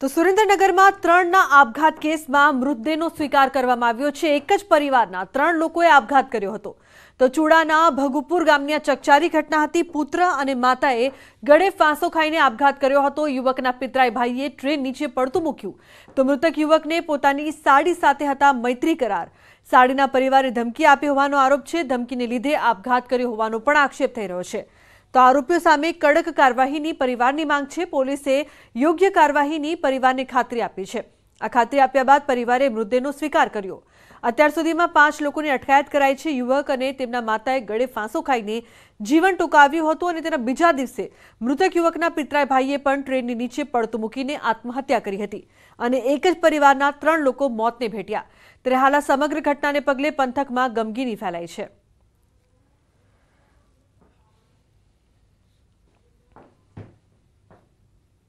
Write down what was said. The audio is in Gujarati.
તો સુરેન્દ્રનગરમાં ત્રણના આપઘાત કેસમાં મૃતદેહનો સ્વીકાર કરવામાં આવ્યો છે. એક જ પરિવારના ત્રણ લોકોએ આપઘાત કર્યો હતો. તો ચૂડાના ભગુપુર ગામની ચકચારી ઘટના હતી. પુત્ર અને માતાએ ગળે ફાંસો ખાઈને આપઘાત કર્યો હતો. યુવકના પિતરાય ભાઈએ ટ્રેન નીચે પડતું મૂક્યું. તો મૃતક યુવકને પોતાની સાડી સાથે હતા મૈત્રી કરાર. સાડીના પરિવારે ધમકી આપી હોવાનો આરોપ છે. ધમકીને લીધે આપઘાત કર્યો હોવાનો પણ આક્ષેપ થઈ રહ્યો છે. તો આરોપીઓ સામે કડક કાર્યવાહીની પરિવારની માંગ છે. પોલીસે યોગ્ય કાર્યવાહીની પરિવારને ખાતરી આપી છે. આ ખાતરી આપ્યા બાદ પરિવારે મૃતદેહનો સ્વીકાર કર્યો. અત્યાર સુધીમાં પાંચ લોકોની અટકાયત કરાઈ છે. યુવક અને તેમના માતાએ ગળે ફાંસો ખાઈને જીવન ટૂંકાવ્યું હતું અને તેના બીજા દિવસે મૃતક યુવકના પિતરાય ભાઈએ પણ ટ્રેનની નીચે પડતું મૂકીને આત્મહત્યા કરી હતી અને એક જ પરિવારના ત્રણ લોકો મોતને ભેટ્યા. ત્યારે હાલ સમગ્ર ઘટનાને પગલે પંથકમાં ગમગીની ફેલાઈ છે.